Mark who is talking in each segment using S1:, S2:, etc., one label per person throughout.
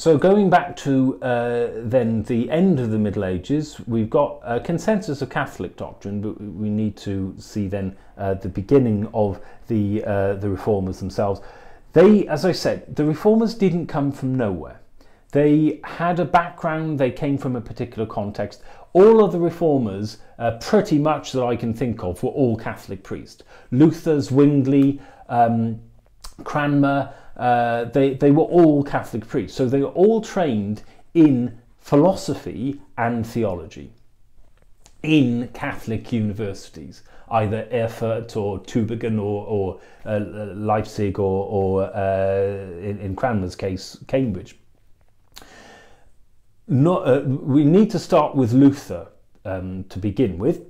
S1: So going back to uh, then the end of the Middle Ages, we've got a consensus of Catholic doctrine, but we need to see then uh, the beginning of the uh, the reformers themselves. They, as I said, the reformers didn't come from nowhere. They had a background. They came from a particular context. All of the reformers, uh, pretty much that I can think of, were all Catholic priests. Luther, Zwingli, um, Cranmer. Uh, they, they were all Catholic priests. So they were all trained in philosophy and theology in Catholic universities, either Erfurt or Tübingen or, or uh, Leipzig or, or uh, in, in Cranmer's case, Cambridge. Not, uh, we need to start with Luther um, to begin with.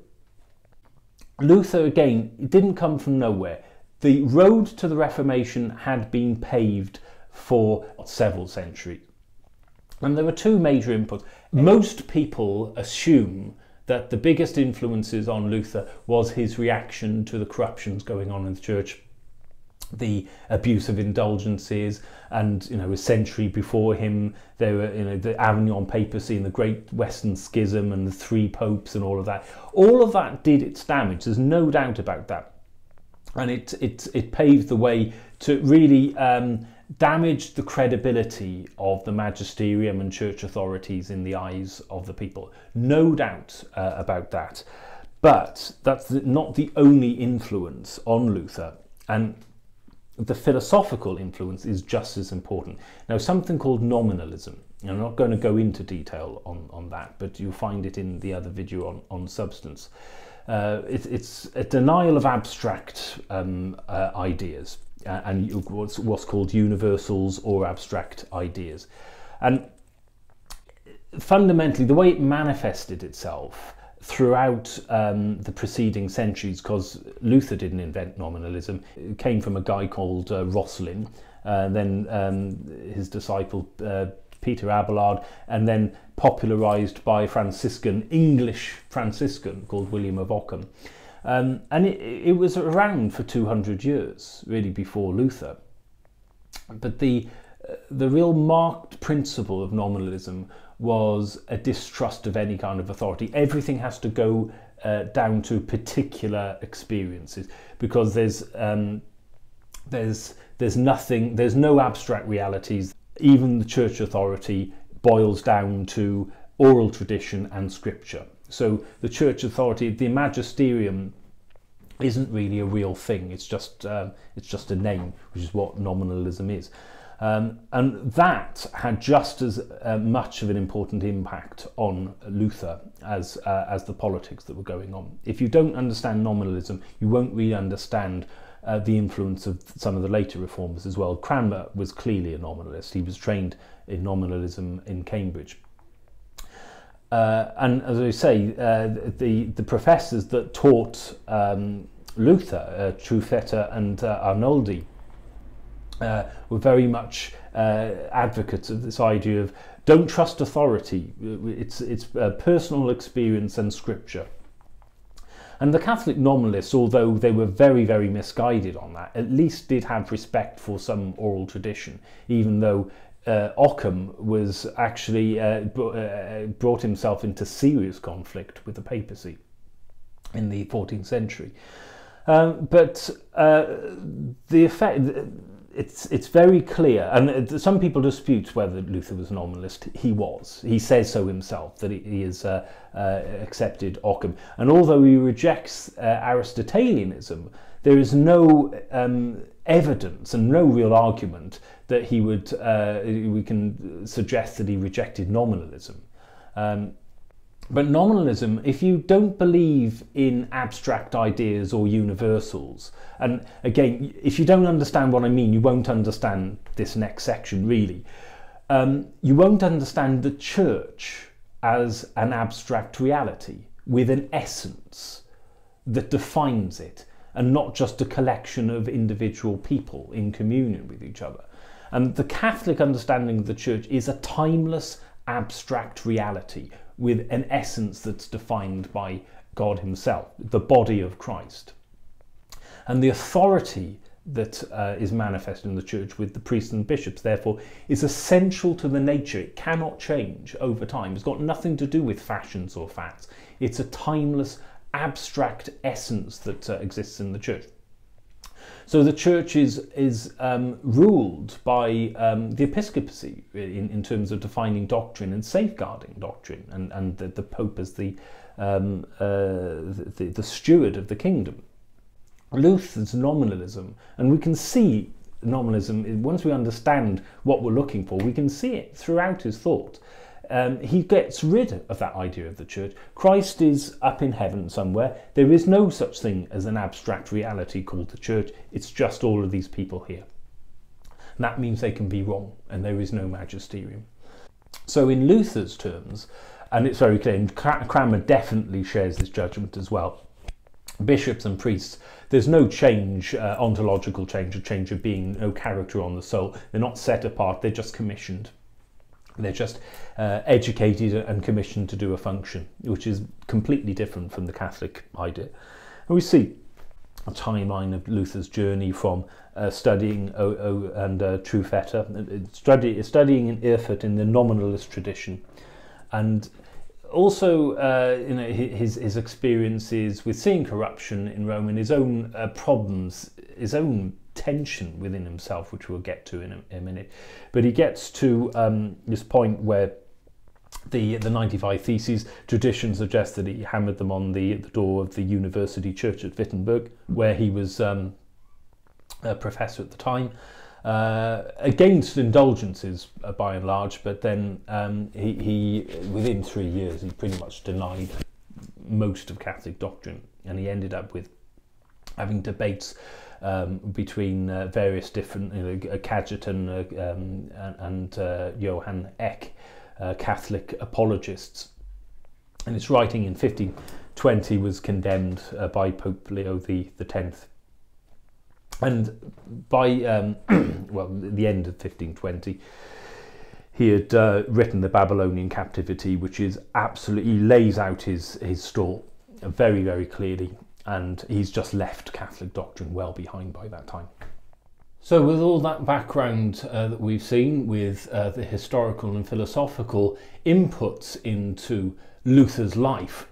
S1: Luther, again, didn't come from nowhere. The road to the Reformation had been paved for several centuries. And there were two major inputs. Most people assume that the biggest influences on Luther was his reaction to the corruptions going on in the church, the abuse of indulgences, and you know a century before him there were you know the Avignon papacy and the Great Western Schism and the three popes and all of that. All of that did its damage. There's no doubt about that and it, it, it paved the way to really um, damage the credibility of the magisterium and church authorities in the eyes of the people. No doubt uh, about that. But that's not the only influence on Luther. And the philosophical influence is just as important. Now, something called nominalism. I'm not going to go into detail on, on that, but you'll find it in the other video on, on substance uh, it, it's a denial of abstract um, uh, ideas uh, and what's, what's called universals or abstract ideas. And fundamentally, the way it manifested itself throughout um, the preceding centuries, because Luther didn't invent nominalism, it came from a guy called uh, Roscelin, uh, then um, his disciple uh, Peter Abelard, and then popularized by Franciscan, English Franciscan called William of Ockham. Um, and it, it was around for 200 years, really before Luther. But the, uh, the real marked principle of nominalism was a distrust of any kind of authority. Everything has to go uh, down to particular experiences because there's um, there's there's nothing there's no abstract realities even the church authority boils down to oral tradition and scripture. So the church authority, the magisterium, isn't really a real thing. It's just uh, it's just a name, which is what nominalism is. Um, and that had just as uh, much of an important impact on Luther as uh, as the politics that were going on. If you don't understand nominalism, you won't really understand uh, the influence of some of the later reformers as well. Cranmer was clearly a nominalist. He was trained in nominalism in Cambridge. Uh, and as I say, uh, the, the professors that taught um, Luther, uh, Trutfetter and uh, Arnoldi, uh, were very much uh, advocates of this idea of don't trust authority. It's, it's personal experience and scripture. And the Catholic nominalists, although they were very, very misguided on that, at least did have respect for some oral tradition, even though uh, Occam was actually uh, uh, brought himself into serious conflict with the papacy in the 14th century. Um, but uh, the effect, it's it's very clear, and some people dispute whether Luther was a nominalist. He was. He says so himself that he, has uh, uh, accepted Occam, and although he rejects uh, Aristotelianism, there is no um, evidence and no real argument that he would. Uh, we can suggest that he rejected nominalism. Um, but nominalism, if you don't believe in abstract ideas or universals, and again, if you don't understand what I mean, you won't understand this next section really. Um, you won't understand the church as an abstract reality with an essence that defines it and not just a collection of individual people in communion with each other. And the Catholic understanding of the church is a timeless abstract reality with an essence that's defined by God Himself, the body of Christ. And the authority that uh, is manifest in the church with the priests and bishops, therefore, is essential to the nature. It cannot change over time. It's got nothing to do with fashions or facts. It's a timeless, abstract essence that uh, exists in the church. So the church is, is um, ruled by um, the episcopacy in, in terms of defining doctrine and safeguarding doctrine, and, and the, the Pope as the, um, uh, the, the steward of the kingdom. Luther's nominalism, and we can see nominalism, once we understand what we're looking for, we can see it throughout his thought. Um, he gets rid of that idea of the church. Christ is up in heaven somewhere. There is no such thing as an abstract reality called the church. It's just all of these people here. And that means they can be wrong, and there is no magisterium. So, in Luther's terms, and it's very clear, and Cranmer definitely shares this judgment as well. Bishops and priests there's no change, uh, ontological change, a change of being, no character on the soul. They're not set apart, they're just commissioned. They're just uh, educated and commissioned to do a function, which is completely different from the Catholic idea. And we see a timeline of Luther's journey from uh, studying o, o and uh, study, studying in Erfurt in the nominalist tradition, and also, uh, you know, his his experiences with seeing corruption in Rome and his own uh, problems, his own tension within himself, which we'll get to in a, a minute. But he gets to um, this point where the the 95 Theses tradition suggests that he hammered them on the, the door of the University Church at Wittenberg, where he was um, a professor at the time uh, against indulgences uh, by and large, but then um, he, he, within three years, he pretty much denied most of Catholic doctrine, and he ended up with having debates um, between uh, various different, you know, Cajetan uh, um, and, uh, Johann Eck, uh, Catholic apologists. And his writing in 1520 was condemned by Pope Leo the, the Tenth and by um, well the end of 1520, he had uh, written the Babylonian Captivity, which is absolutely lays out his his store very very clearly, and he's just left Catholic doctrine well behind by that time. So, with all that background uh, that we've seen, with uh, the historical and philosophical inputs into Luther's life,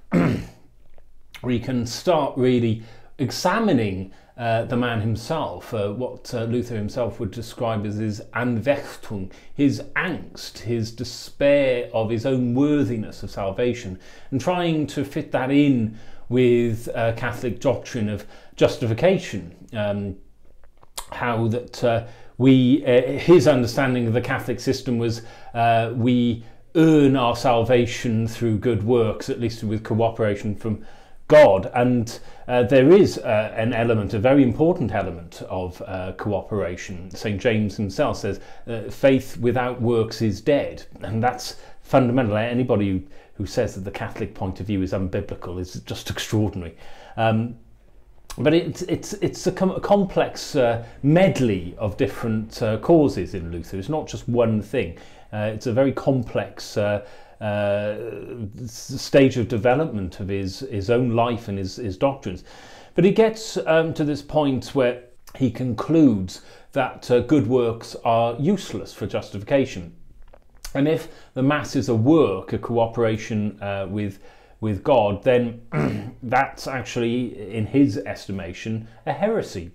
S1: we can start really examining uh, the man himself, uh, what uh, Luther himself would describe as his Anfechtung, his angst, his despair of his own worthiness of salvation, and trying to fit that in with uh, Catholic doctrine of justification. Um, how that uh, we, his understanding of the Catholic system was we earn our salvation through good works, at least with cooperation from God. And uh, there is uh, an element, a very important element of uh, cooperation. St. James himself says, uh, faith without works is dead. And that's fundamental. Anybody who, who says that the Catholic point of view is unbiblical is just extraordinary. Um, but it's it's it's a, com- a complex uh, medley of different uh, causes in Luther. It's not just one thing. Uh, it's a very complex uh, uh, stage of development of his, his own life and his, his doctrines. But he gets um, to this point where he concludes that uh, good works are useless for justification. And if the Mass is a work, a cooperation uh, with, with God, then that's actually, in his estimation, a heresy.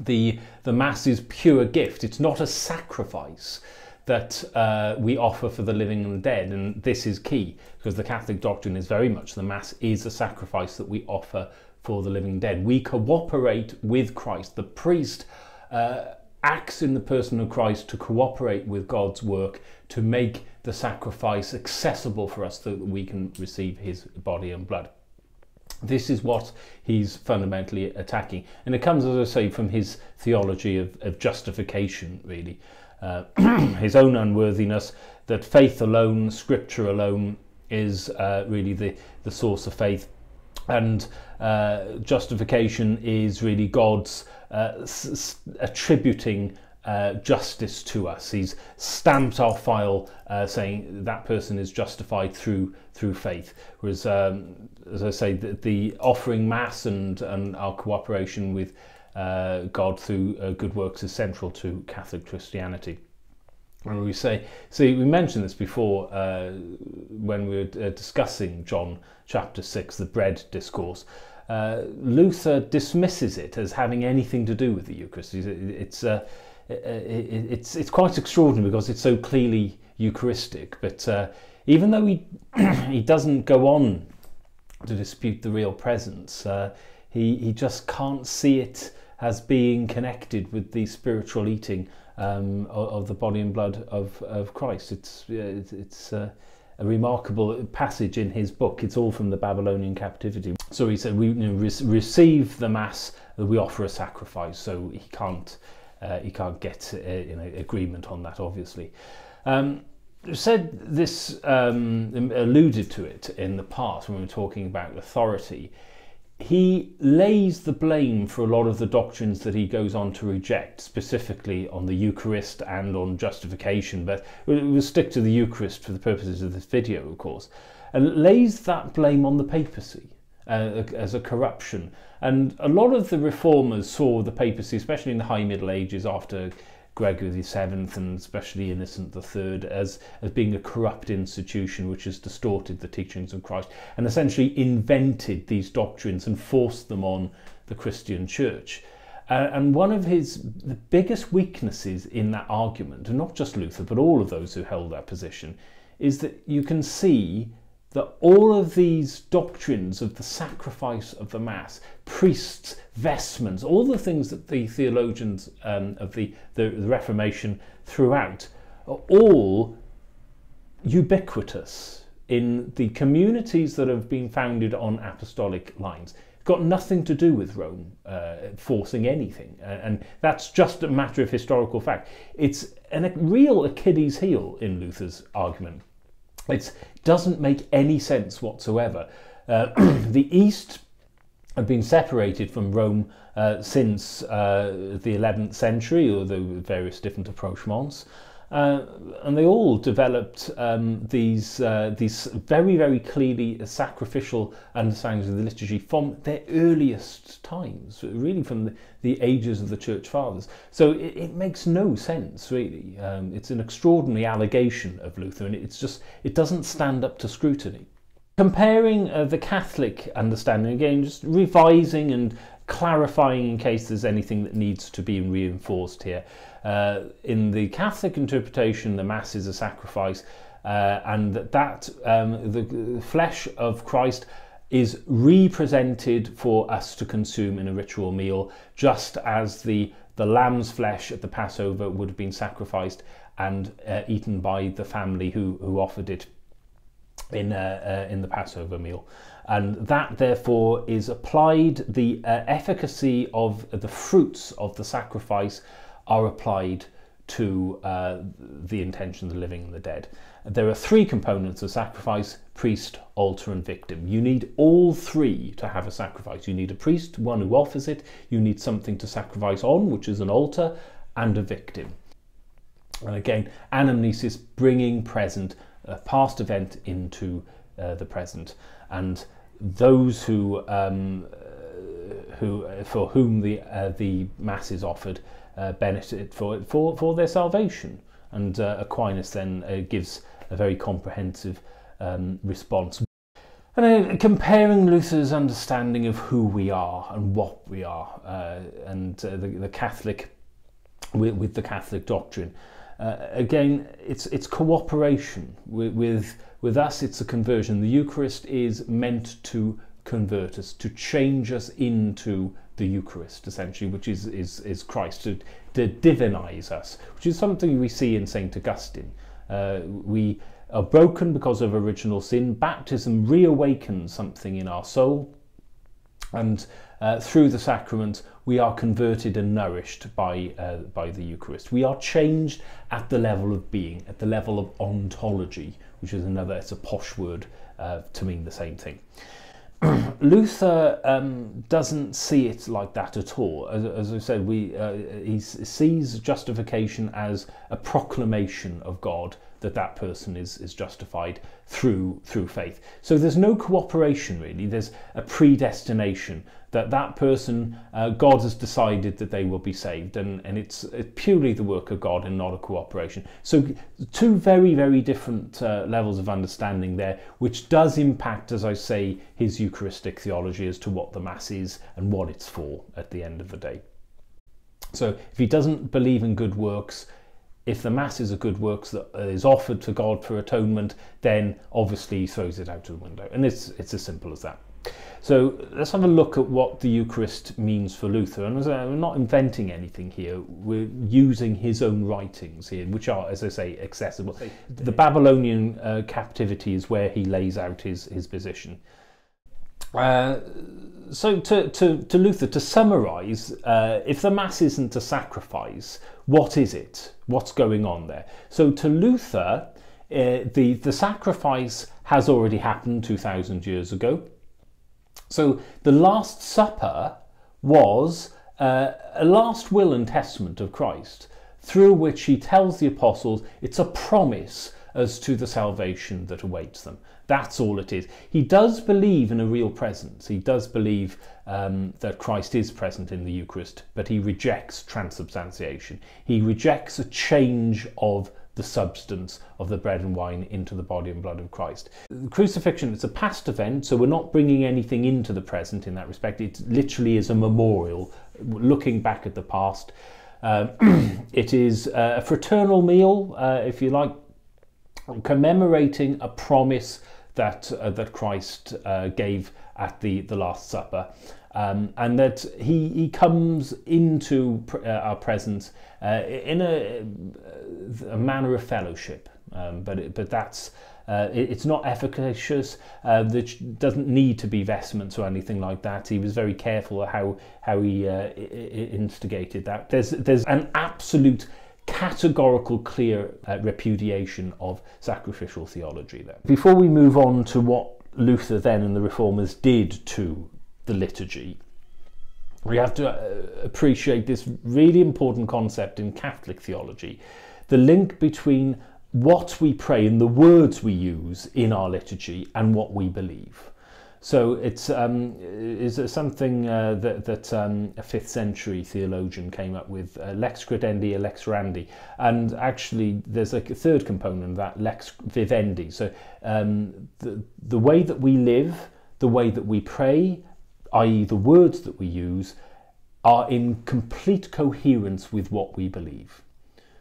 S1: The, the Mass is pure gift, it's not a sacrifice that uh, we offer for the living and the dead. And this is key because the Catholic doctrine is very much the Mass is a sacrifice that we offer for the living dead. We cooperate with Christ. The priest uh, acts in the person of Christ to cooperate with God's work to make the sacrifice accessible for us so that we can receive his body and blood. This is what he's fundamentally attacking. And it comes, as I say, from his theology of, of justification, really uh, his own unworthiness, that faith alone, scripture alone, is uh, really the, the source of faith. And uh, justification is really God's uh, attributing uh, justice to us. He's stamped our file uh, saying that person is justified through through faith. Whereas, um, as I say, the, the, offering mass and, and our cooperation with uh, God through uh, good works is central to Catholic Christianity. And we say, see, we mentioned this before uh, when we were discussing John chapter 6, the bread discourse. Luther dismisses it as having anything to do with the Eucharist. It's, uh, it's, it's quite extraordinary because it's so clearly Eucharistic, but uh, even though he, he doesn't go on to dispute the real presence, uh, he, he just can't see it as being connected with the spiritual eating um, of, of, the body and blood of, of Christ. It's, it's, uh, a remarkable passage in his book. It's all from the Babylonian captivity. So he said, we you know, re receive the Mass, we offer a sacrifice. So he can't, uh, he can't get uh, you know, agreement on that, obviously. Um, said this, um, alluded to it in the past when we were talking about authority he lays the blame for a lot of the doctrines that he goes on to reject, specifically on the Eucharist and on justification, but we'll stick to the Eucharist for the purposes of this video, of course, and lays that blame on the papacy uh, as a corruption. And a lot of the reformers saw the papacy, especially in the High Middle Ages after Gregory VII and especially Innocent III as, as being a corrupt institution which has distorted the teachings of Christ and essentially invented these doctrines and forced them on the Christian church. Uh, and one of his the biggest weaknesses in that argument, and not just Luther, but all of those who held that position, is that you can see that all of these doctrines of the sacrifice of the Mass, priests, vestments, all the things that the theologians um, of the, the, the Reformation throughout are all ubiquitous in the communities that have been founded on apostolic lines. Got nothing to do with Rome uh, forcing anything, and that's just a matter of historical fact. It's a real Achilles heel in Luther's argument. It doesn't make any sense whatsoever. Uh, the East have been separated from Rome uh, since uh, the 11th century, or the various different approachments. Uh, and they all developed um, these uh, these very very clearly sacrificial understandings of the liturgy from their earliest times, really from the, the ages of the church fathers. So it, it makes no sense really. Um, it's an extraordinary allegation of Luther, and it's just it doesn't stand up to scrutiny. Comparing uh, the Catholic understanding again, just revising and clarifying in case there's anything that needs to be reinforced here. Uh, in the Catholic interpretation, the Mass is a sacrifice, uh, and that um, the flesh of Christ is represented for us to consume in a ritual meal, just as the, the lamb's flesh at the Passover would have been sacrificed and uh, eaten by the family who, who offered it in, uh, uh, in the Passover meal. And that, therefore, is applied, the uh, efficacy of the fruits of the sacrifice are applied to uh, the intention of the living and the dead. There are three components of sacrifice priest, altar, and victim. You need all three to have a sacrifice. You need a priest, one who offers it, you need something to sacrifice on, which is an altar, and a victim. And again, anamnesis, bringing present a past event into uh, the present, and those who um, who for whom the uh, the mass is offered uh, benefit for for for their salvation. And uh, Aquinas then uh, gives a very comprehensive um, response. And uh, comparing Luther's understanding of who we are and what we are, uh, and the, the Catholic with, with the Catholic doctrine. Uh, again, it's it's cooperation with, with with us. It's a conversion. The Eucharist is meant to convert us, to change us into the Eucharist, essentially, which is is is Christ, to, to divinize us, which is something we see in Saint Augustine. Uh, we are broken because of original sin. Baptism reawakens something in our soul, and uh, through the sacrament, we are converted and nourished by, uh, by the Eucharist. We are changed at the level of being, at the level of ontology, which is another, it's a posh word uh, to mean the same thing. Luther um, doesn't see it like that at all. As, as I said, we, uh, he sees justification as a proclamation of God that that person is, is justified through, through faith. So there's no cooperation really, there's a predestination that that person, uh, God has decided that they will be saved, and, and it's, purely the work of God and not a cooperation. So, two very, very different uh, levels of understanding there, which does impact, as I say, his Eucharistic theology as to what the Mass is and what it's for at the end of the day. So, if he doesn't believe in good works, if the mass is a good works that is offered to God for atonement, then obviously he throws it out of the window. And it's, it's as simple as that. So let's have a look at what the Eucharist means for Luther. And we're not inventing anything here. We're using his own writings here, which are, as I say, accessible. The Babylonian uh, captivity is where he lays out his, his position. Uh, so to, to, to Luther, to summarise, uh, if the Mass isn't a sacrifice, what is it? What's going on there? So to Luther, uh, the, the sacrifice has already happened 2,000 years ago. So the Last Supper was uh, a last will and testament of Christ through which he tells the apostles it's a promise as to the salvation that awaits them. That's all it is. He does believe in a real presence. He does believe um, that Christ is present in the Eucharist, but he rejects transubstantiation. He rejects a change of the substance of the bread and wine into the body and blood of Christ. The crucifixion is a past event, so we're not bringing anything into the present in that respect. It literally is a memorial, looking back at the past. Uh, it is a fraternal meal, uh, if you like, commemorating a promise that uh, that Christ uh, gave at the the Last Supper, um, and that he he comes into pr- uh, our presence uh, in a, a, manner of fellowship. Um, but it, but that's uh, it, it's not efficacious. Uh, there doesn't need to be vestments or anything like that. He was very careful how how he instigated that. There's there's an absolute categorical, clear uh, repudiation of sacrificial theology there. Before we move on to what Luther then and the Reformers did to the liturgy, we have to uh, appreciate this really important concept in Catholic theology the link between what we pray and the words we use in our liturgy and what we believe. So it's um, is something uh, that, that um, a fifth century theologian came up with, uh, lex credendi, lex orandi, and actually there's a third component of that, lex vivendi. So um, the the way that we live, the way that we pray, i.e., the words that we use, are in complete coherence with what we believe.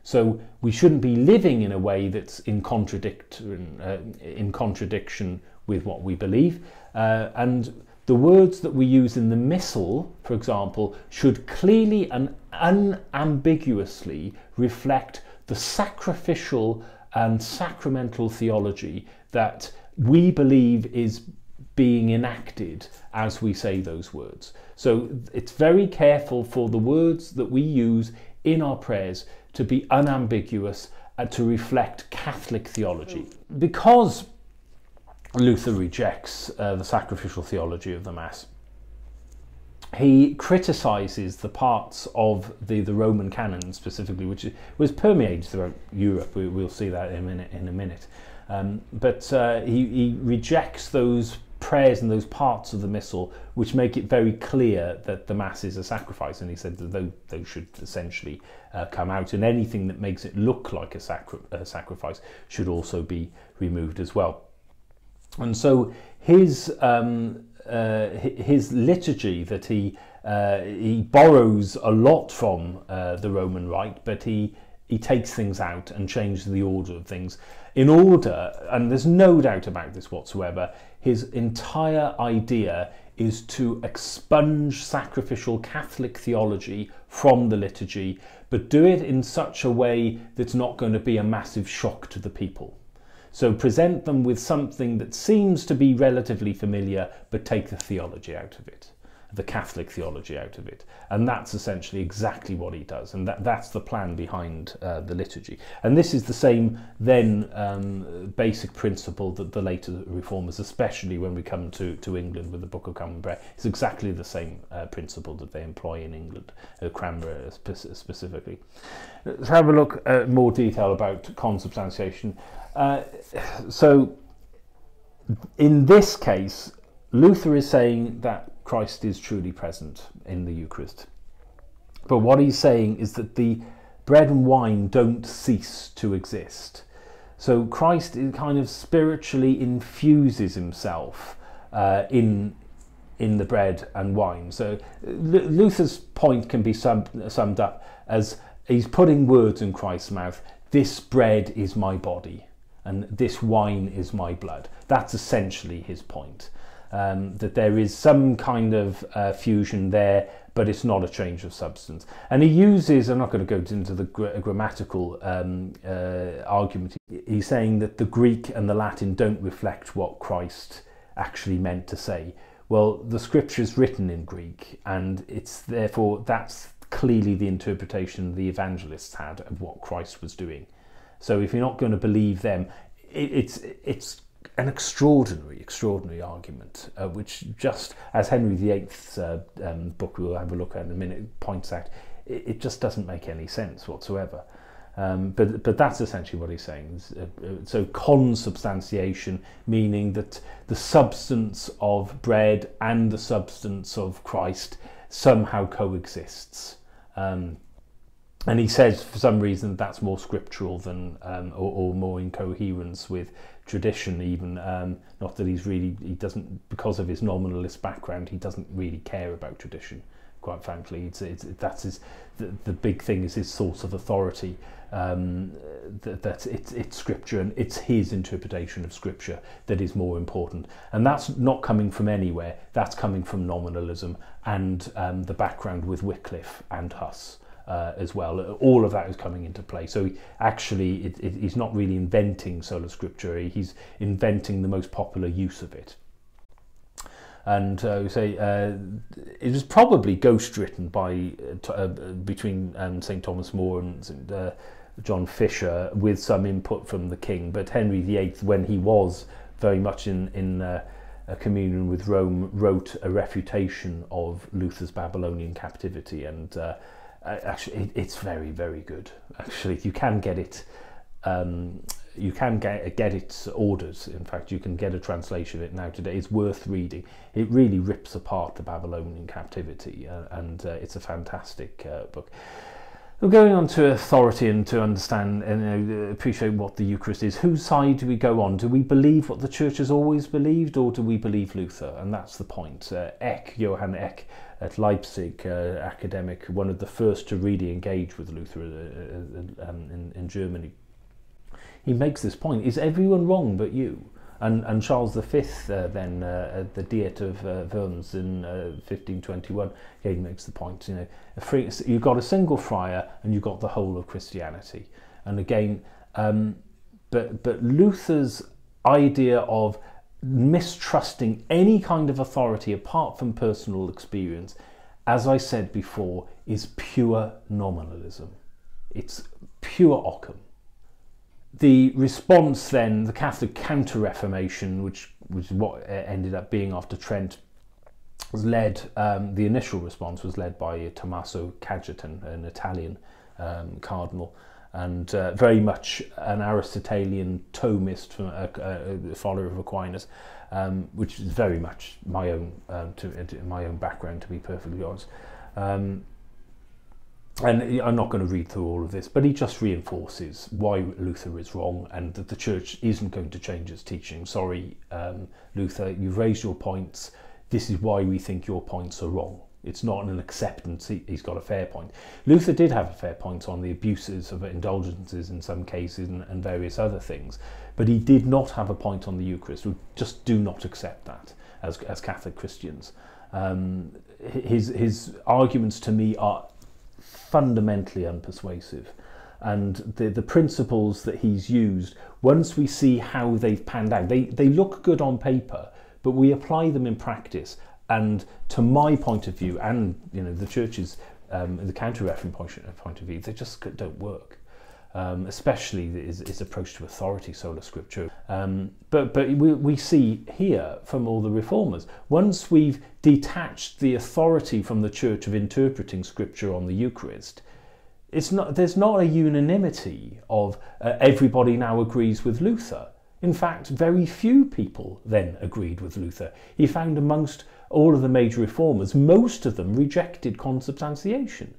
S1: So we shouldn't be living in a way that's in contradiction, uh, in contradiction with what we believe. Uh, and the words that we use in the Missal, for example, should clearly and unambiguously reflect the sacrificial and sacramental theology that we believe is being enacted as we say those words. So it's very careful for the words that we use in our prayers to be unambiguous and to reflect Catholic theology. Because Luther rejects uh, the sacrificial theology of the Mass. He criticizes the parts of the, the Roman canon specifically, which was permeated throughout Europe. We, will see that in a minute. In a minute. Um, but uh, he, he rejects those prayers and those parts of the missal which make it very clear that the mass is a sacrifice. And he said that those, those should essentially uh, come out and anything that makes it look like a, sacri- a sacrifice should also be removed as well. And so his um, uh, his liturgy that he uh, he borrows a lot from uh, the Roman Rite, but he he takes things out and changes the order of things in order, and there's no doubt about this whatsoever. His entire idea is to expunge sacrificial Catholic theology from the liturgy, but do it in such a way that's not going to be a massive shock to the people. So present them with something that seems to be relatively familiar, but take the theology out of it, the Catholic theology out of it. And that's essentially exactly what he does. And that, that's the plan behind uh, the liturgy. And this is the same then um, basic principle that the later reformers, especially when we come to, to England with the Book of Common Prayer, it's exactly the same uh, principle that they employ in England, uh, Cranmer specifically. Let's have a look at more detail about consubstantiation. Uh, so, in this case, Luther is saying that Christ is truly present in the Eucharist. But what he's saying is that the bread and wine don't cease to exist. So Christ kind of spiritually infuses himself uh, in in the bread and wine. So Luther's point can be summed, summed up as he's putting words in Christ's mouth. This bread is my body, and this wine is my blood. That's essentially his point. Um, that there is some kind of uh, fusion there, but it's not a change of substance. And he uses, I'm not going to go into the gra grammatical um, uh, argument, he's saying that the Greek and the Latin don't reflect what Christ actually meant to say. Well, the scripture is written in Greek, and it's therefore that's clearly the interpretation the evangelists had of what Christ was doing. So if you're not going to believe them, it, it's it's an extraordinary, extraordinary argument, uh, which just as Henry VIII's uh, um, book we'll have a look at in a minute points out, it, it just doesn't make any sense whatsoever. Um, but but that's essentially what he's saying. Uh, uh, so consubstantiation, meaning that the substance of bread and the substance of Christ somehow coexists. Um, and he says for some reason that's more scriptural than um, or, or, more in coherence with tradition even um, not that he's really he doesn't because of his nominalist background he doesn't really care about tradition quite frankly it's, it's that's his the, the big thing is his source of authority um, that, that it's, it's scripture and it's his interpretation of scripture that is more important. And that's not coming from anywhere, that's coming from nominalism and um, the background with Wycliffe and Huss. Uh, as well. All of that is coming into play. So actually, it, it, he's not really inventing sola scriptura. He's inventing the most popular use of it. And uh, we say uh, it was probably ghost written by uh, uh between um, St Thomas More and uh, John Fisher with some input from the king. But Henry VIII, when he was very much in, in a communion with Rome, wrote a refutation of Luther's Babylonian captivity. And actually, it, it's very, very good. Actually, you can get it. Um, you can get, get it ordered. In fact, you can get a translation of it now today. It's worth reading. It really rips apart the Babylonian captivity, uh, and uh, it's a fantastic uh, book. We're going on to authority and to understand and uh, appreciate what the Eucharist is. Whose side do we go on? Do we believe what the Church has always believed, or do we believe Luther? And that's the point. Uh, Eck, Johann Eck, at Leipzig, uh, academic, one of the first to really engage with Luther uh, uh, um, in, in Germany, he makes this point: Is everyone wrong but you? And, and Charles V, uh, then uh, the Diet of uh, Worms in uh, 1521, again makes the point, you know, free, you've got a single friar and you've got the whole of Christianity. And again, um, but, but Luther's idea of mistrusting any kind of authority apart from personal experience, as I said before, is pure nominalism. It's pure Occam the response then, the Catholic Counter-Reformation, which was what ended up being after Trent, was led, um, the initial response was led by Tommaso Cajetan, an Italian um, cardinal, and uh, very much an Aristotelian Thomist, from a, a follower of Aquinas, um, which is very much my own um, to, to, my own background, to be perfectly honest. Um, and I'm not going to read through all of this, but he just reinforces why Luther is wrong and that the church isn't going to change its teaching. Sorry, um, Luther, you've raised your points. This is why we think your points are wrong. It's not an acceptance. He, has got a fair point. Luther did have a fair point on the abuses of indulgences in some cases and, and various other things, but he did not have a point on the Eucharist. We just do not accept that as, as Catholic Christians. Um, his, his arguments to me are fundamentally unpersuasive. And the, the principles that he's used, once we see how they've panned out, they, they look good on paper, but we apply them in practice. And to my point of view, and you know the church's, um, the counter-reform point, point of view, they just don't work. Um, especially his, his approach to authority, sola scriptura. Um, but but we, we see here from all the reformers, once we've detached the authority from the church of interpreting scripture on the Eucharist, it's not, there's not a unanimity of uh, everybody now agrees with Luther. In fact, very few people then agreed with Luther. He found amongst all of the major reformers, most of them rejected consubstantiation.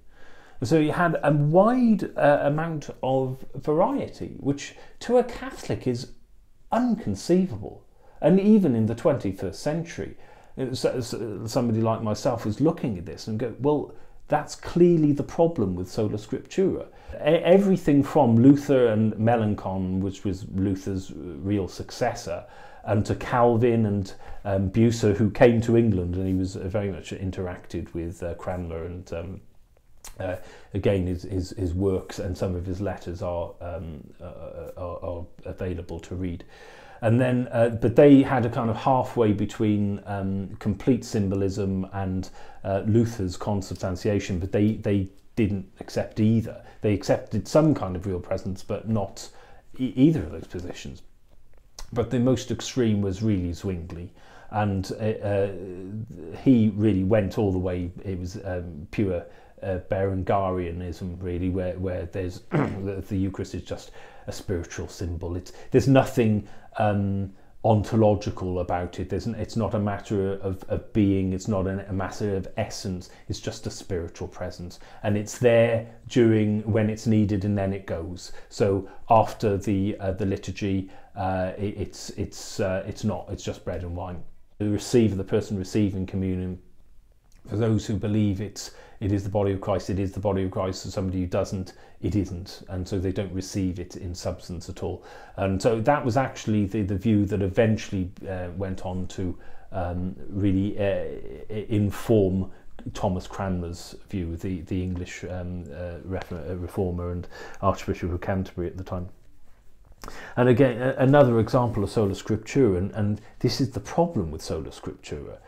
S1: So you had a wide uh, amount of variety, which to a Catholic is unconceivable. And even in the 21st century, somebody like myself was looking at this and go, well, that's clearly the problem with sola scriptura. Everything from Luther and Melanchthon, which was Luther's real successor, and to Calvin and um, Bucer, who came to England, and he was very much interacted with uh, Cranmer and um, uh, again, his, his, his works and some of his letters are, um, uh, are, are, available to read. And then, uh, but they had a kind of halfway between um, complete symbolism and uh, Luther's consubstantiation, but they, they didn't accept either. They accepted some kind of real presence, but not e either of those positions. But the most extreme was really Zwingli, and uh, uh, he really went all the way. It was um, pure uh, Berengarianism, really, where where there's the, the Eucharist is just a spiritual symbol. It's there's nothing um, ontological about it. There's, it's not a matter of, of being, it's not a, a matter of essence, it's just a spiritual presence. And it's there during when it's needed and then it goes. So after the, uh, the liturgy, uh, it, it's, it's, uh, it's not, it's just bread and wine. The receiver, the person receiving communion, for those who believe it's it is the body of Christ, it is the body of Christ. For somebody who doesn't, it isn't. And so they don't receive it in substance at all. And so that was actually the, the view that eventually uh, went on to um, really uh, inform Thomas Cranmer's view, the, the English um, uh, reformer and Archbishop of Canterbury at the time. And again, another example of sola scriptura, and, and this is the problem with sola scriptura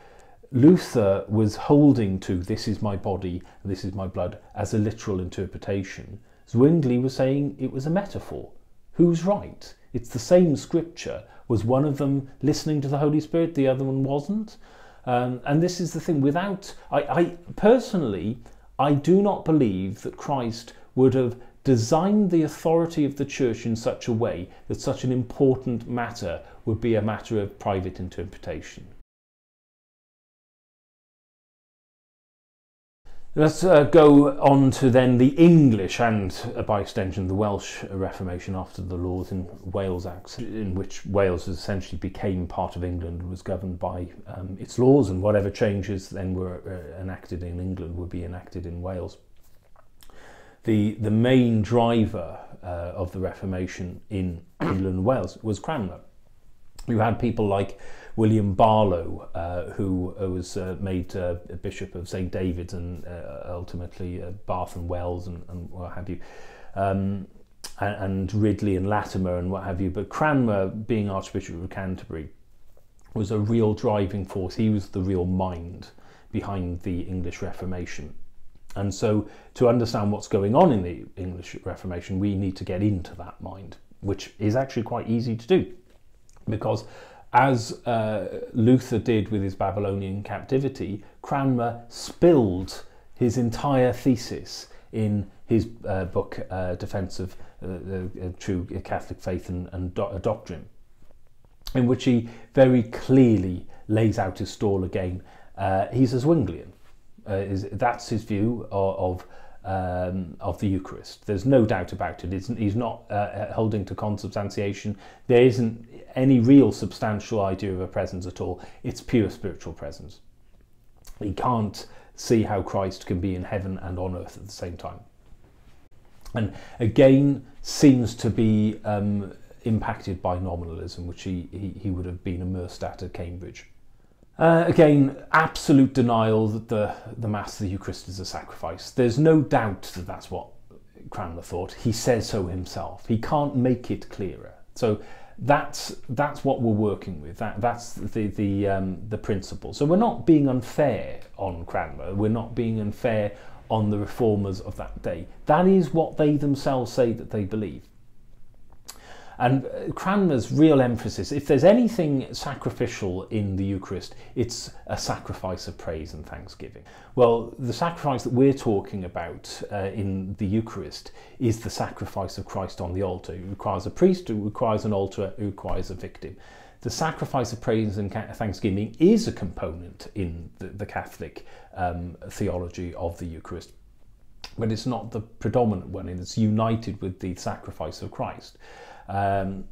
S1: Luther was holding to this is my body, this is my blood as a literal interpretation. Zwingli was saying it was a metaphor. Who's right? It's the same scripture. Was one of them listening to the Holy Spirit, the other one wasn't? Um, and this is the thing. Without, I, I personally, I do not believe that Christ would have designed the authority of the church in such a way that such an important matter would be a matter of private interpretation. Let's uh, go on to then the English and, uh, by extension, the Welsh Reformation after the Laws in Wales Acts, in which Wales essentially became part of England and was governed by um, its laws, and whatever changes then were uh, enacted in England would be enacted in Wales. The, the main driver uh, of the Reformation in England and Wales was Cranmer. You had people like William Barlow, uh, who uh, was uh, made uh, Bishop of St David's and uh, ultimately uh, Bath and Wells and, and what have you, um, and, and, Ridley and Latimer and what have you. But Cranmer, being Archbishop of Canterbury, was a real driving force. He was the real mind behind the English Reformation. And so, to understand what's going on in the English Reformation, we need to get into that mind, which is actually quite easy to do because as uh, Luther did with his Babylonian captivity, Cranmer spilled his entire thesis in his uh, book, uh, Defense of uh, the True Catholic Faith and, and do Doctrine, in which he very clearly lays out his stall again. Uh, he's a Zwinglian. Uh, is, that's his view of, of um, of the Eucharist. There's no doubt about it. It's, he's not uh, holding to consubstantiation. There isn't any real substantial idea of a presence at all. It's pure spiritual presence. He can't see how Christ can be in heaven and on earth at the same time. And again, seems to be um, impacted by nominalism, which he, he, he would have been immersed at at Cambridge. Uh, again, absolute denial that the, the Mass of the Eucharist is a sacrifice. There's no doubt that that's what Cranmer thought. He says so himself. He can't make it clearer. So that's that's what we're working with. That that's the the um, the principle. So we're not being unfair on Cranmer. We're not being unfair on the reformers of that day. That is what they themselves say that they believe. And uh, Cranmer's real emphasis, if there's anything sacrificial in the Eucharist, it's a sacrifice of praise and thanksgiving. Well, the sacrifice that we're talking about uh, in the Eucharist is the sacrifice of Christ on the altar. It requires a priest, it requires an altar, it requires a victim. The sacrifice of praise and thanksgiving is a component in the, the Catholic um, theology of the Eucharist but it's not the predominant one, it's united with the sacrifice of Christ. Um,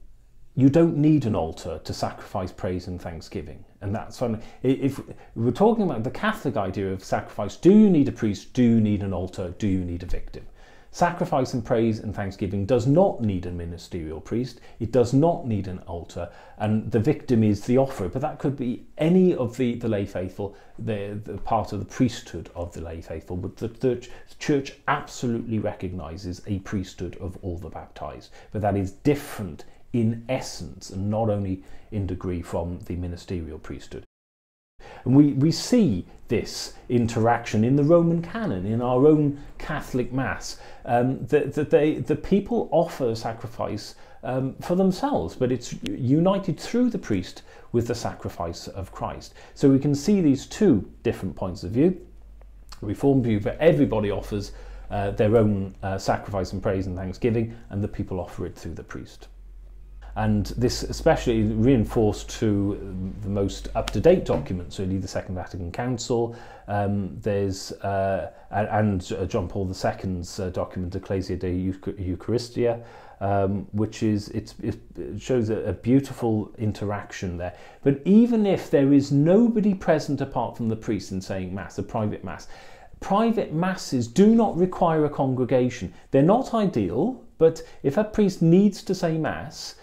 S1: you don't need an altar to sacrifice praise and thanksgiving. And that's when, if we're talking about the Catholic idea of sacrifice, do you need a priest? Do you need an altar? Do you need a victim? Sacrifice and praise and thanksgiving does not need a ministerial priest. It does not need an altar. And the victim is the offerer. But that could be any of the, the lay faithful, the, the part of the priesthood of the lay faithful. But the, the church absolutely recognises a priesthood of all the baptized. But that is different in essence and not only in degree from the ministerial priesthood. And we, we see this interaction in the Roman canon, in our own Catholic Mass, um, that, that they, the people offer sacrifice um, for themselves, but it's united through the priest with the sacrifice of Christ. So we can see these two different points of view. Reformed view that everybody offers uh, their own uh, sacrifice and praise and thanksgiving, and the people offer it through the priest and this especially reinforced to the most up-to-date documents, really the Second Vatican Council. Um, there's uh, and John Paul II's uh, document Ecclesia de Eucharistia, um, which is it shows a, a beautiful interaction there. But even if there is nobody present apart from the priest in saying mass, a private mass, private masses do not require a congregation. They're not ideal, but if a priest needs to say mass,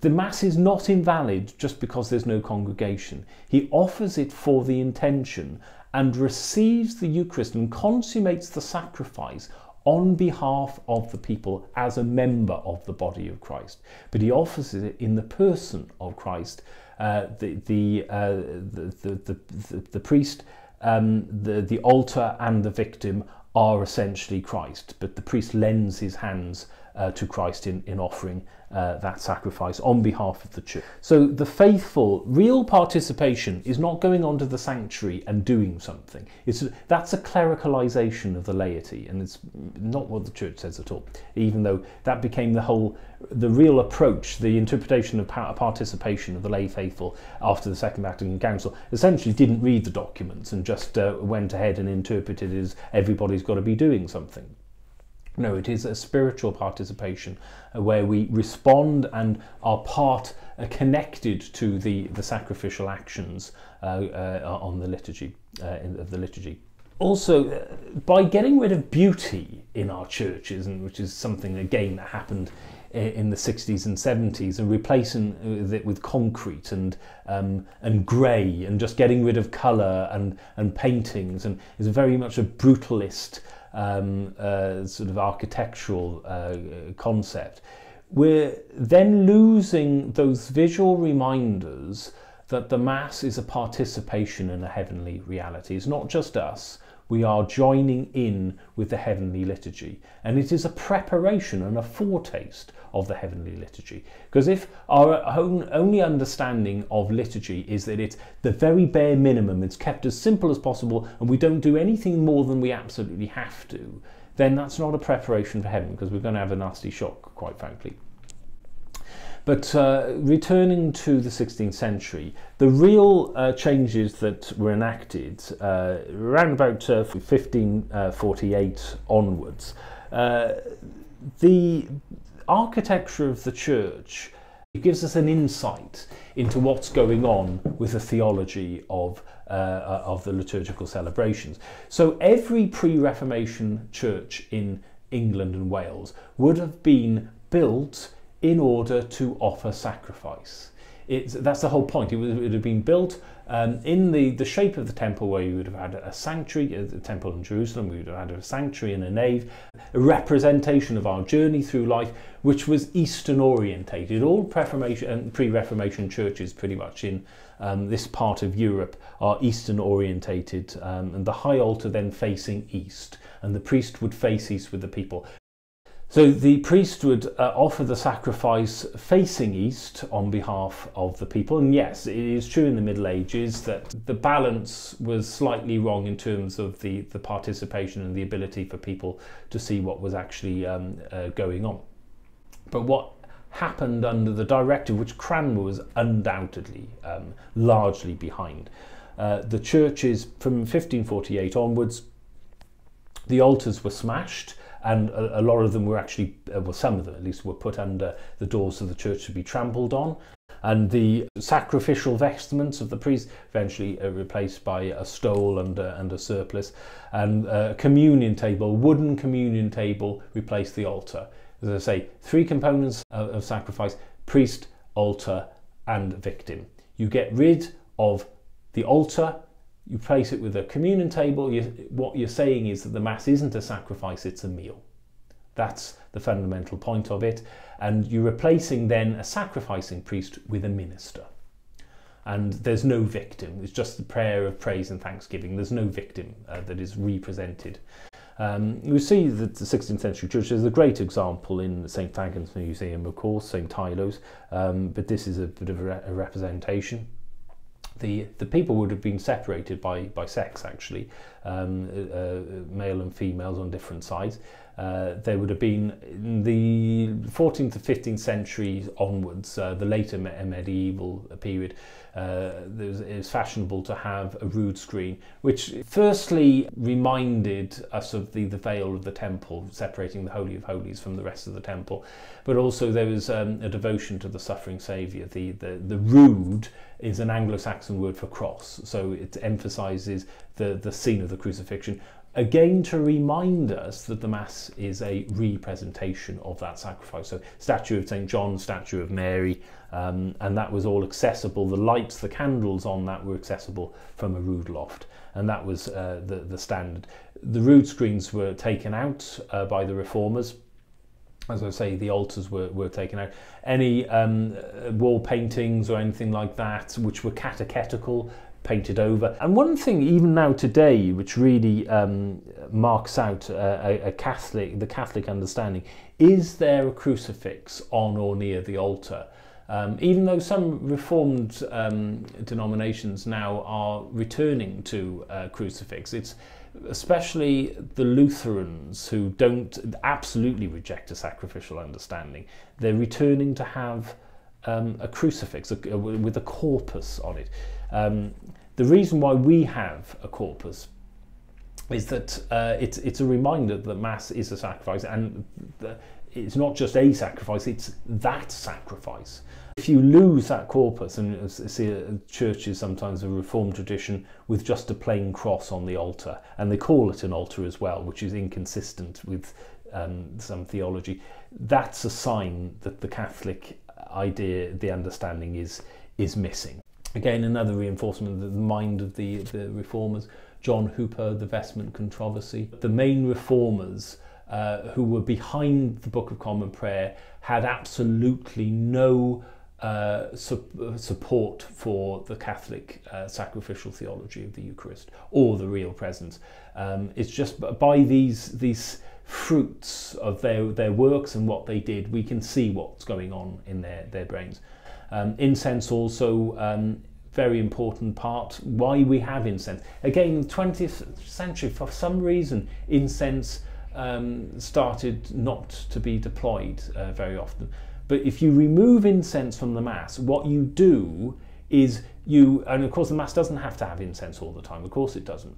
S1: the Mass is not invalid just because there's no congregation. He offers it for the intention and receives the Eucharist and consummates the sacrifice on behalf of the people as a member of the body of Christ. But he offers it in the person of Christ. Uh, the, the, uh, the, the, the, the, priest, um, the, the altar, and the victim are essentially Christ, but the priest lends his hands uh, to Christ in, in offering uh, that sacrifice on behalf of the church. So the faithful, real participation is not going onto the sanctuary and doing something. It's, that's a clericalization of the laity, and it's not what the church says at all, even though that became the whole, the real approach, the interpretation of participation of the lay faithful after the Second Vatican Council essentially didn't read the documents and just uh, went ahead and interpreted as everybody's got to be doing something. No, it is a spiritual participation uh, where we respond and are part uh, connected to the, the sacrificial actions uh, uh, on the liturgy uh, in, of the liturgy. Also, by getting rid of beauty in our churches, and which is something again that happened in the 60s and 70s, and replacing it with concrete and um, and grey, and just getting rid of colour and and paintings, and is very much a brutalist um, uh, sort of architectural uh, concept, we're then losing those visual reminders that the Mass is a participation in a heavenly reality. It's not just us, we are joining in with the heavenly liturgy. And it is a preparation and a foretaste of the heavenly liturgy. Because if our own, only understanding of liturgy is that it's the very bare minimum, it's kept as simple as possible, and we don't do anything more than we absolutely have to, then that's not a preparation for heaven because we're going to have a nasty shock, quite frankly. But uh, returning to the 16th century, the real uh, changes that were enacted uh, around about 1548 uh, onwards, uh, the architecture of the church gives us an insight into what's going on with the theology of, uh, of the liturgical celebrations. So every pre-Reformation church in England and Wales would have been built in order to offer sacrifice. It's, that's the whole point. It would, it would have been built um, in the, the shape of the temple where you would have had a sanctuary, uh, the temple in Jerusalem, we would have had a sanctuary and a nave, a representation of our journey through life, which was Eastern orientated. All pre-Reformation churches pretty much in um, this part of Europe are Eastern orientated um, and the high altar then facing east and the priest would face east with the people. So the priest would uh, offer the sacrifice facing east on behalf of the people. And yes, it is true in the Middle Ages that the balance was slightly wrong in terms of the, the participation and the ability for people to see what was actually um, uh, going on. But what happened under the directive, which Cranmer was undoubtedly um, largely behind, uh, the churches from 1548 onwards, the altars were smashed and a, a, lot of them were actually, uh, well, some of them at least, were put under the doors of the church to be trampled on. And the sacrificial vestments of the priest eventually uh, replaced by a stole and, uh, and a surplice. And a communion table, wooden communion table, replaced the altar. As I say, three components of, of sacrifice priest, altar, and victim. You get rid of the altar, you place it with a communion table, you, what you're saying is that the Mass isn't a sacrifice, it's a meal. That's the fundamental point of it. And you're replacing then a sacrificing priest with a minister. And there's no victim, it's just the prayer of praise and thanksgiving. There's no victim uh, that is represented. Um, we see that the 16th century church is a great example in St. Fagan's Museum, of course, St. Teilo's, um, but this is a bit of a, re a representation the the people would have been separated by by sex actually um, uh, uh, male and females on different sides. Uh, there would have been in the 14th to 15th centuries onwards uh, the later me medieval period uh, was, it was fashionable to have a rood screen which firstly reminded us of the the veil of the temple separating the holy of holies from the rest of the temple. But also there was um, a devotion to the suffering savior the the the rood is an Anglo-Saxon word for cross, so it emphasizes the, the scene of the crucifixion. Again, to remind us that the Mass is a representation of that sacrifice. So, statue of St. John, statue of Mary, um, and that was all accessible. The lights, the candles on that were accessible from a rood loft, and that was uh, the, the standard. The rood screens were taken out uh, by the reformers as I say, the altars were, were taken out. Any um, wall paintings or anything like that, which were catechetical, painted over. And one thing, even now today, which really um, marks out a, a, Catholic, the Catholic understanding, is there a crucifix on or near the altar? Um, even though some reformed um, denominations now are returning to uh, crucifix, it's especially the Lutherans who don't absolutely reject a sacrificial understanding, they're returning to have um, a crucifix a, a, with a corpus on it. Um, the reason why we have a corpus is that uh, it's, it's a reminder that Mass is a sacrifice and the, it's not just a sacrifice, it's that sacrifice. If you lose that corpus, and see churches sometimes a reformed tradition with just a plain cross on the altar, and they call it an altar as well, which is inconsistent with um, some theology, that's a sign that the Catholic idea, the understanding is, is missing. Again, another reinforcement of the mind of the, the reformers, John Hooper, the vestment controversy. The main reformers uh, who were behind the Book of Common Prayer had absolutely no uh, su support for the Catholic uh, sacrificial theology of the Eucharist or the real presence. Um, it's just by these these fruits of their their works and what they did, we can see what's going on in their their brains. Um, incense also. Um, very important part why we have incense again 20th century for some reason incense um, started not to be deployed uh, very often but if you remove incense from the Mass, what you do is you, and of course the Mass doesn't have to have incense all the time, of course it doesn't.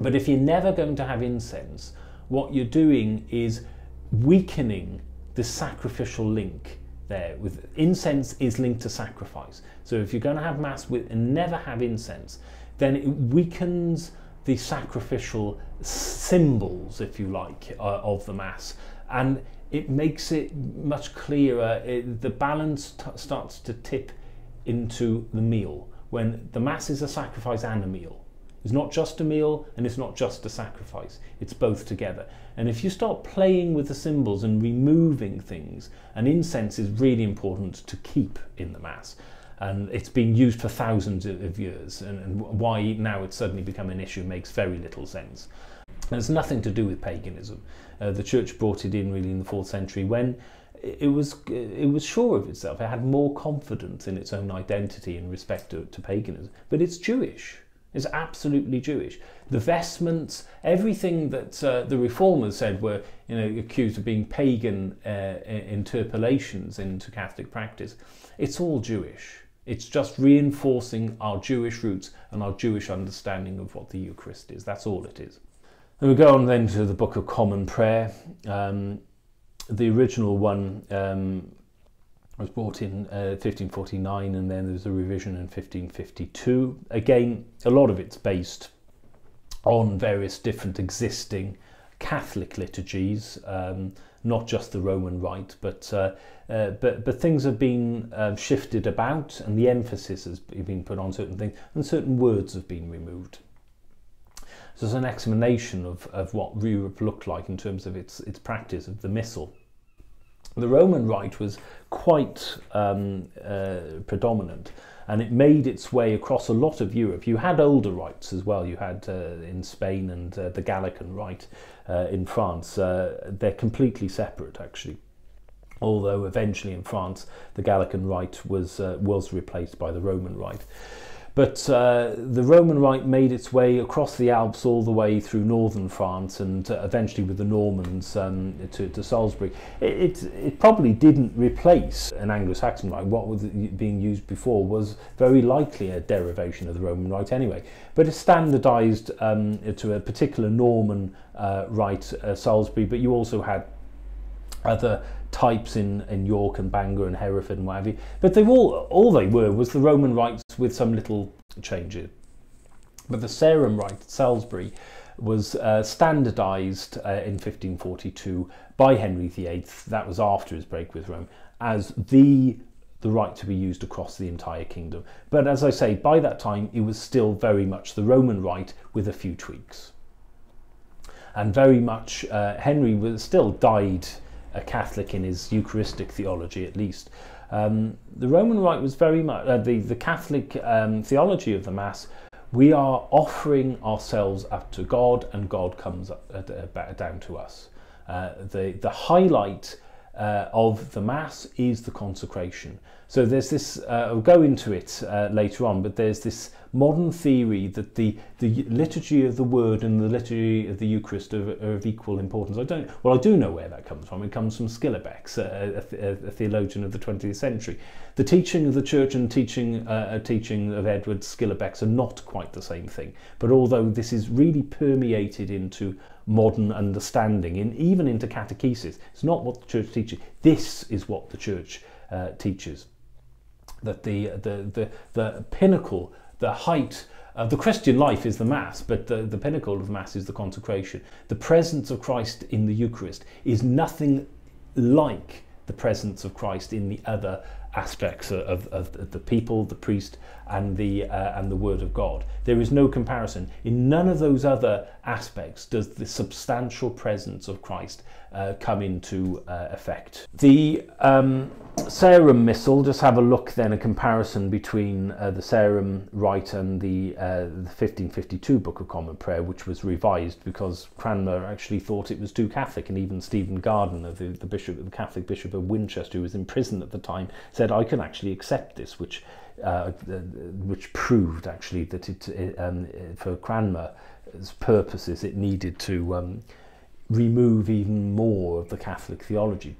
S1: But if you're never going to have incense, what you're doing is weakening the sacrificial link there. With incense is linked to sacrifice. So if you're going to have mass with and never have incense, then it weakens the sacrificial symbols, if you like, uh, of the mass, and it makes it much clearer. It, the balance starts to tip into the meal when the Mass is a sacrifice and a meal. It's not just a meal and it's not just a sacrifice, it's both together. And if you start playing with the symbols and removing things, an incense is really important to keep in the Mass. And it's been used for thousands of years, and, and why now it's suddenly become an issue makes very little sense. And it's nothing to do with paganism. Uh, the church brought it in really in the fourth century when it was it was sure of itself. It had more confidence in its own identity in respect to, to paganism. But it's Jewish. It's absolutely Jewish. The vestments, everything that uh, the reformers said were, you know, accused of being pagan uh, interpolations into Catholic practice, it's all Jewish. It's just reinforcing our Jewish roots and our Jewish understanding of what the Eucharist is. That's all it is. And we go on then to the Book of Common Prayer. Um, the original one um, was brought in uh, 1549 and then there was a revision in 1552. Again, a lot of it's based on various different existing Catholic liturgies, um, not just the Roman Rite, but uh, uh, but but things have been uh, shifted about, and the emphasis has been put on certain things, and certain words have been removed. So it's an explanation of, of what Europe looked like in terms of its its practice of the Missal. The Roman Rite was quite um, uh, predominant and it made its way across a lot of Europe. You had older rites as well. You had uh, in Spain and uh, the Gallican Rite uh, in France. Uh, they're completely separate, actually. Although eventually in France, the Gallican Rite was uh, was replaced by the Roman Rite. But uh, the Roman Rite made its way across the Alps all the way through northern France and uh, eventually with the Normans um, to, to Salisbury. It, it, it, probably didn't replace an Anglo-Saxon Rite. What was being used before was very likely a derivation of the Roman Rite anyway. But it standardised um, to a particular Norman uh, Rite, uh, Salisbury, but you also had other types in, in York and Bangor and Hereford and what have you. But they all all they were was the Roman rites with some little changes. But the Sarum rite at Salisbury was uh, standardised uh, in 1542 by Henry VIII. That was after his break with Rome as the the right to be used across the entire kingdom. But as I say, by that time it was still very much the Roman rite with a few tweaks. And very much uh, Henry was still died a Catholic in his Eucharistic theology, at least. Um, the Roman Rite was very much uh, the the Catholic um, theology of the Mass. We are offering ourselves up to God, and God comes up, uh, down to us. Uh, the the highlight uh, of the Mass is the consecration. So there's this, uh, I'll go into it uh, later on, but there's this modern theory that the, the liturgy of the Word and the liturgy of the Eucharist are, are of equal importance. I don't, well, I do know where that comes from. It comes from Schillebeeckx, a, a, a theologian of the 20th century. The teaching of the Church and teaching, uh, teaching of Edward Schillebeeckx are not quite the same thing. But although this is really permeated into modern understanding, in, even into catechesis, it's not what the Church teaches. This is what the Church uh, teaches that the, the, the, the pinnacle, the height of the Christian life is the Mass, but the, the pinnacle of the Mass is the consecration. The presence of Christ in the Eucharist is nothing like the presence of Christ in the other aspects of, of, of the people, the priest, and the uh, and the Word of God. There is no comparison. In none of those other aspects does the substantial presence of Christ uh, come into uh, effect. The um, Sarum Missal, just have a look then, a comparison between uh, the Sarum Rite and the, uh, the 1552 Book of Common Prayer, which was revised because Cranmer actually thought it was too Catholic, and even Stephen Gardiner, the, the bishop, the Catholic bishop of Winchester, who was in prison at the time, said, "I can actually accept this," which uh, which proved actually that it um, for Cranmer's purposes it needed to um, remove even more of the Catholic theology.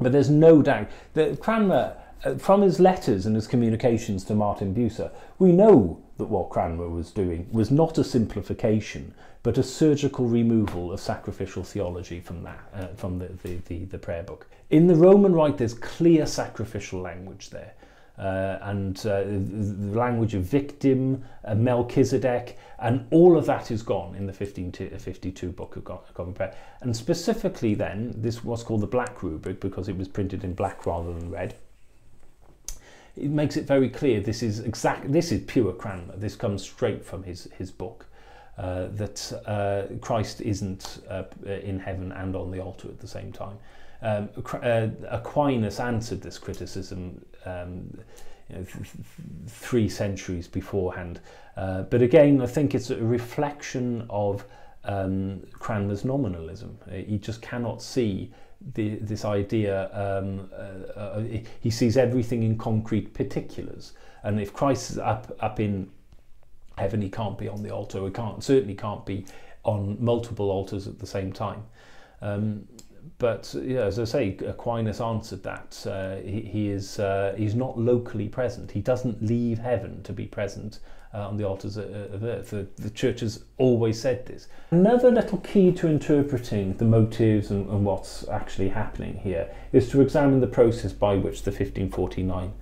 S1: But there's no doubt that Cranmer, uh, from his letters and his communications to Martin Bucer, we know that what Cranmer was doing was not a simplification, but a surgical removal of sacrificial theology from that, uh, from the, the, the, the prayer book. In the Roman Rite, there's clear sacrificial language there. Uh, and uh, the language of victim, uh, Melchizedek, and all of that is gone in the 1552 Book of Common Prayer. And specifically then, this was called the Black Rubric because it was printed in black rather than red. It makes it very clear this is exact. This is pure Cranmer. This comes straight from his his book. Uh, that uh, Christ isn't uh, in heaven and on the altar at the same time. Um, uh, Aquinas answered this criticism um, you know, th th three centuries beforehand. Uh, but again, I think it's a reflection of um, Cranmer's nominalism. He just cannot see the, this idea. Um, uh, uh, he sees everything in concrete particulars, and if Christ is up up in heaven, he can't be on the altar. He can't certainly can't be on multiple altars at the same time. Um, but yeah, as I say, Aquinas answered that. Uh, he, he, is uh, he's not locally present. He doesn't leave heaven to be present uh, on the altars of earth. The, the, church has always said this. Another little key to interpreting the motives and, and what's actually happening here is to examine the process by which the 1549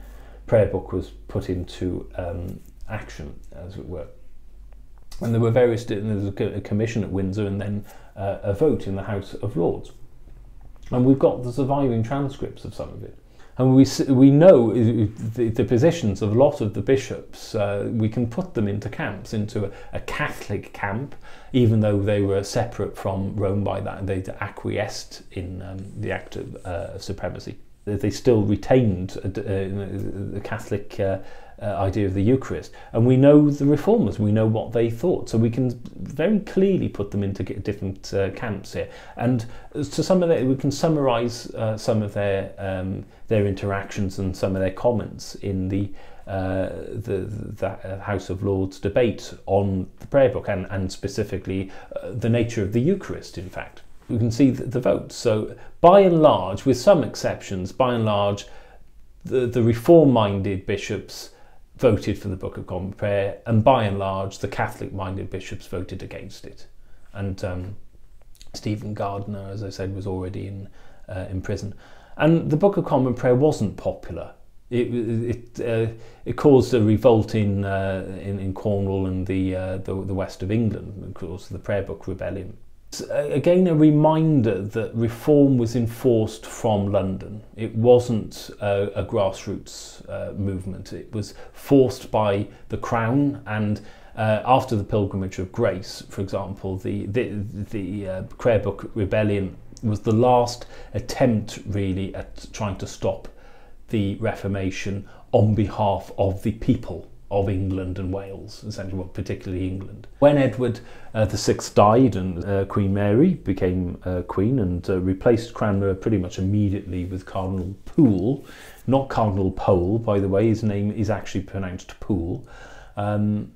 S1: prayer book was put into um, action, as it were. And there were various, there was a commission at Windsor and then uh, a vote in the House of Lords. And we've got the surviving transcripts of some of it. And we, we know the, the positions of a lot of the bishops, uh, we can put them into camps, into a, a, Catholic camp, even though they were separate from Rome by that, they acquiesced in um, the act of uh, supremacy. They still retained uh, the Catholic uh, uh, idea of the Eucharist. And we know the reformers, we know what they thought. So we can very clearly put them into different uh, camps here. And to some of that, we can summarize uh, some of their, um, their interactions and some of their comments in the uh, the, the uh, House of Lords debate on the prayer book and, and specifically uh, the nature of the Eucharist, in fact. We can see the, the votes. So, by and large, with some exceptions, by and large, the, the reform minded bishops voted for the Book of Common Prayer, and by and large, the Catholic minded bishops voted against it. And um, Stephen Gardiner, as I said, was already in, uh, in prison. And the Book of Common Prayer wasn't popular. It, it, uh, it caused a revolt in, uh, in, in Cornwall and the, uh, the, the west of England, of course, the Prayer Book Rebellion again a reminder that reform was enforced from London. It wasn't a, grassroots uh, movement. It was forced by the Crown and uh, after the Pilgrimage of Grace, for example, the, the, the uh, Prayer Book Rebellion was the last attempt really at trying to stop the Reformation on behalf of the people of England and Wales, essentially, well, particularly England. When Edward uh, VI died and uh, Queen Mary became uh, Queen and uh, replaced Cranmer pretty much immediately with Cardinal Pole, not Cardinal Pole, by the way, his name is actually pronounced Poole. Um,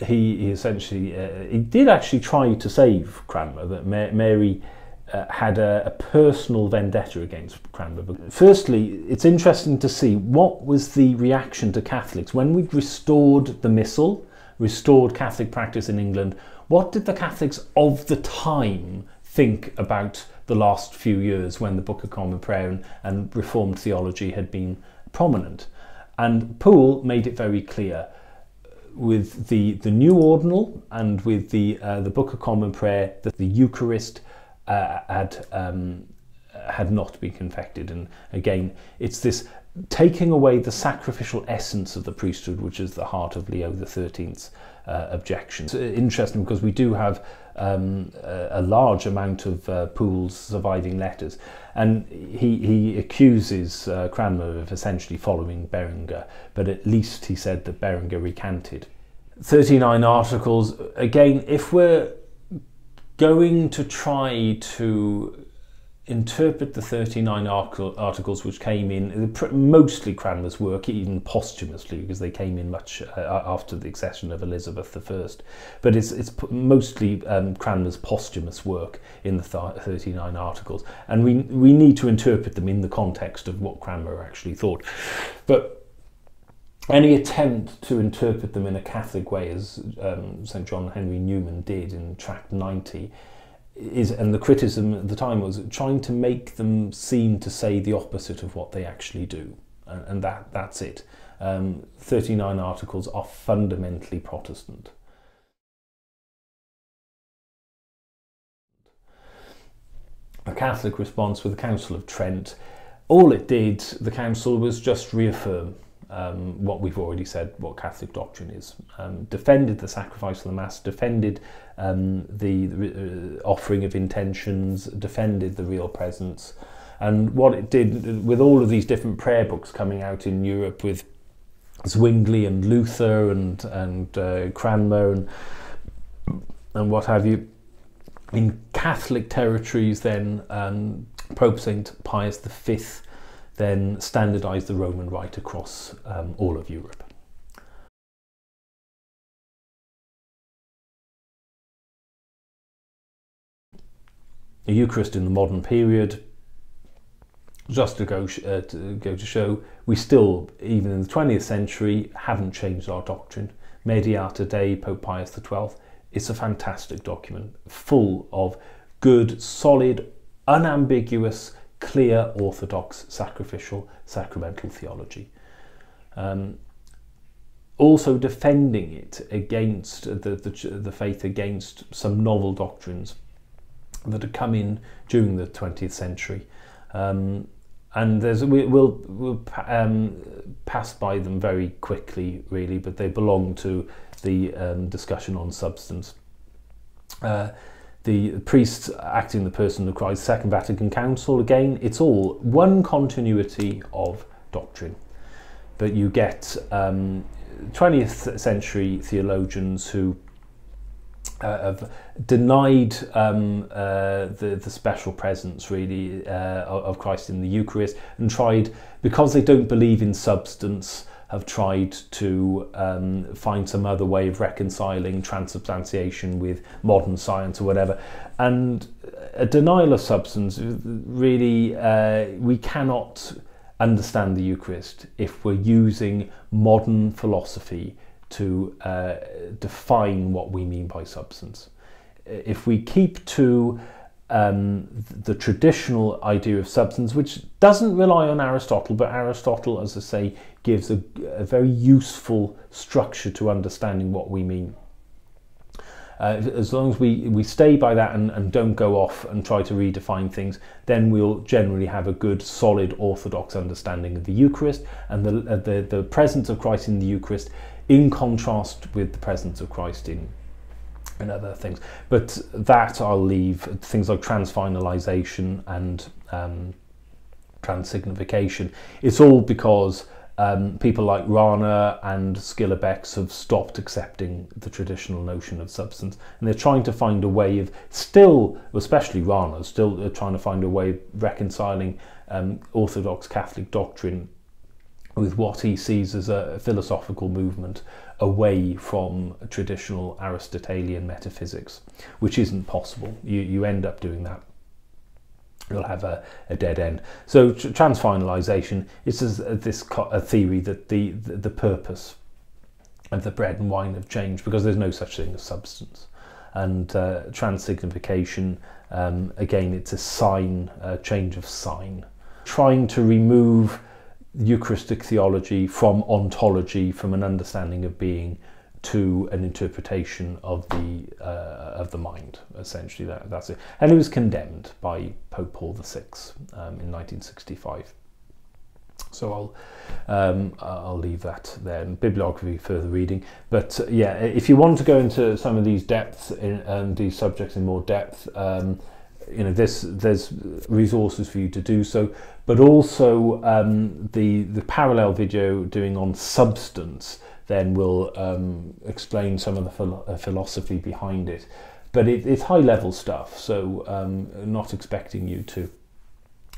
S1: he, he essentially, uh, he did actually try to save Cranmer, but Ma Mary uh, had a, a, personal vendetta against Cranmer. Firstly, it's interesting to see what was the reaction to Catholics when we restored the Missal, restored Catholic practice in England. What did the Catholics of the time think about the last few years when the Book of Common Prayer and, and Reformed theology had been prominent? And Poole made it very clear with the, the new ordinal and with the, uh, the Book of Common Prayer that the Eucharist uh, had um, had not been confected. And again, it's this taking away the sacrificial essence of the priesthood, which is the heart of Leo XIII's uh, objection. It's interesting because we do have um, a, a, large amount of uh, Poole's surviving letters, and he, he accuses uh, Cranmer of essentially following Berenger, but at least he said that Berenger recanted. 39 articles, again, if we're going to try to interpret the 39 articles which came in, mostly Cranmer's work, even posthumously, because they came in much uh, after the accession of Elizabeth I. But it's, it's mostly um, Cranmer's posthumous work in the 39 articles. And we, we need to interpret them in the context of what Cranmer actually thought. But any attempt to interpret them in a Catholic way, as um, St. John Henry Newman did in Tract 90, is, and the criticism at the time was trying to make them seem to say the opposite of what they actually do. And, and that, that's it. Um, 39 articles are fundamentally Protestant. A Catholic response with the Council of Trent, all it did, the Council, was just reaffirm um, what we've already said, what Catholic doctrine is. Um, defended the sacrifice of the Mass, defended um, the, the uh, offering of intentions, defended the real presence. And what it did with all of these different prayer books coming out in Europe with Zwingli and Luther and, and uh, Cranmer and, and what have you, in Catholic territories, then um, Pope St. Pius V then standardized the Roman Rite across um, all of Europe. The Eucharist in the modern period, just to go, uh, to go to show, we still, even in the 20th century, haven't changed our doctrine. Mediator Dei, Pope Pius XII, it's a fantastic document, full of good, solid, unambiguous, clear, orthodox, sacrificial, sacramental theology. Um, also defending it against the, the, the faith against some novel doctrines that had come in during the 20th century. Um, and there's we, will we'll um, pass by them very quickly, really, but they belong to the um, discussion on substance. Uh, the priests acting the person of Christ, Second Vatican Council, again, it's all one continuity of doctrine. But you get um, 20th century theologians who uh, have denied um, uh, the, the special presence really uh, of Christ in the Eucharist and tried, because they don't believe in substance, have tried to um, find some other way of reconciling transubstantiation with modern science or whatever. And a denial of substance, really, uh, we cannot understand the Eucharist if we're using modern philosophy to uh, define what we mean by substance. If we keep to um, the traditional idea of substance, which doesn't rely on Aristotle, but Aristotle, as I say, gives a, a very useful structure to understanding what we mean. Uh, as long as we, we stay by that and, and don't go off and try to redefine things, then we'll generally have a good, solid, orthodox understanding of the Eucharist and the, uh, the, the presence of Christ in the Eucharist in contrast with the presence of Christ in and other things. But that I'll leave things like transfinalization and um, transignification. It's all because um, people like Rahner and Schillebeeckx have stopped accepting the traditional notion of substance, and they're trying to find a way of still, especially Rahner, still trying to find a way of reconciling um, Orthodox Catholic doctrine with what he sees as a philosophical movement away from traditional Aristotelian metaphysics, which isn't possible. You, you end up doing that. You'll have a, a dead end. So transfinalization is this a theory that the, the, the purpose of the bread and wine have changed because there's no such thing as substance. And uh, transignification, um, again, it's a sign, a change of sign. Trying to remove Eucharistic theology from ontology, from an understanding of being, to an interpretation of the uh, of the mind. Essentially, that, that's it. And it was condemned by Pope Paul VI um, in 1965. So I'll um, I'll leave that there. Bibliography, further reading. But uh, yeah, if you want to go into some of these depths in, and these subjects in more depth. Um, you know, this, there's resources for you to do so, but also um, the the parallel video doing on substance then we'll um, explain some of the philo uh, philosophy behind it. But it, it's high level stuff, so um, not expecting you to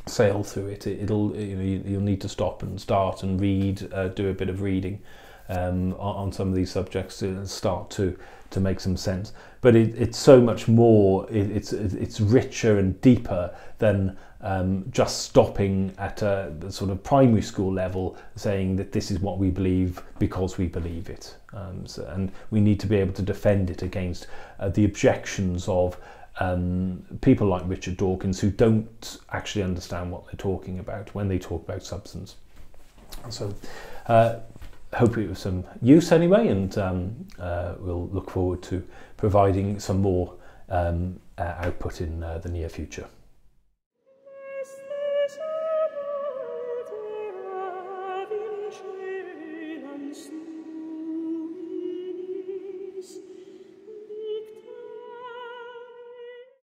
S1: sail through it. it will you know you, will need to stop and start and read, uh, do a bit of reading um, on, on, some of these subjects to start to to make some sense. But it, it's so much more. It, it's it's richer and deeper than um, just stopping at a sort of primary school level, saying that this is what we believe because we believe it, um, so, and we need to be able to defend it against uh, the objections of um, people like Richard Dawkins who don't actually understand what they're talking about when they talk about substance. So. Uh, hope it was some use anyway, and um, uh, we'll look forward to providing some more um, uh, output in uh, the near future.